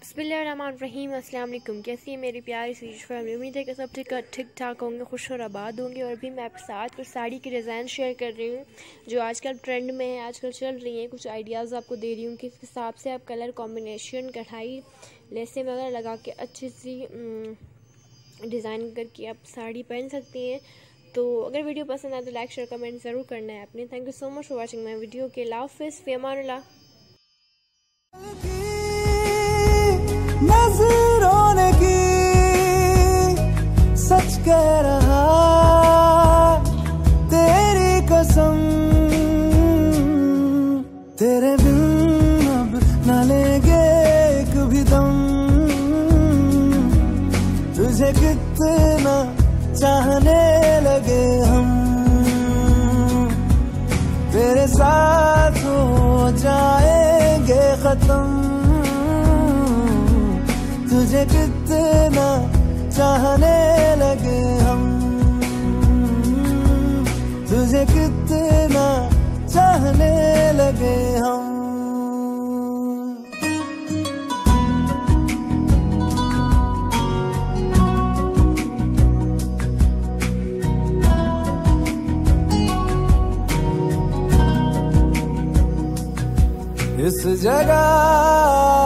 बसमीम अल्लाम कैसी है मेरी प्यारी सी फैमिली उम्मीद है कि सब ठीक ठीक ठाक होंगे, खुश और आबाद होंगे। और अभी मैं आपके साथ कुछ साड़ी की डिज़ाइन शेयर कर रही हूँ, जो आजकल ट्रेंड में है, आजकल चल रही हैं। कुछ आइडियाज़ आपको दे रही हूँ कि इस हिसाब से आप कलर कॉम्बिनेशन, कढ़ाई, लेसें वगैरह लगा के अच्छी सी डिज़ाइन करके आप साड़ी पहन सकती हैं। तो अगर वीडियो पसंद आए तो लाइक, शेयर, कमेंट ज़रूर करना है आपने। Thank you so much for watching my video के लाफिस फेमान कह रहा तेरी कसम तेरे बिन अब न लेंगे एक दम तुझे कितना चाहने लगे हम तेरे साथ हो जाएँगे खत्म तुझे कितना चाहने लगे तुझे कितना चाहने लगे हम। इस जगह